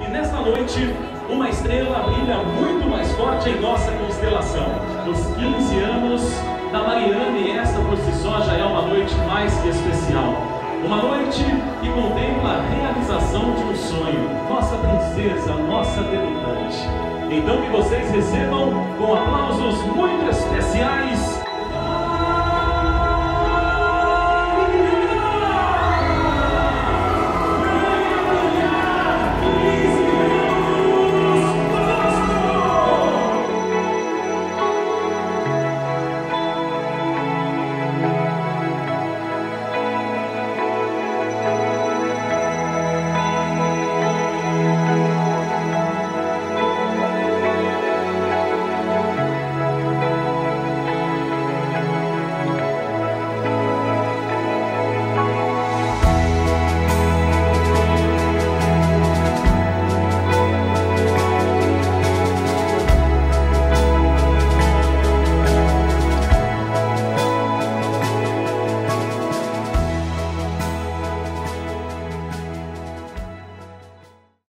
E nesta noite, uma estrela brilha muito mais forte em nossa constelação. Nos 15 anos da Mariana e esta por si só já é uma noite mais que especial. Uma noite que contempla a realização de um sonho. Nossa princesa, nossa debutante. Então que vocês recebam com aplausos muito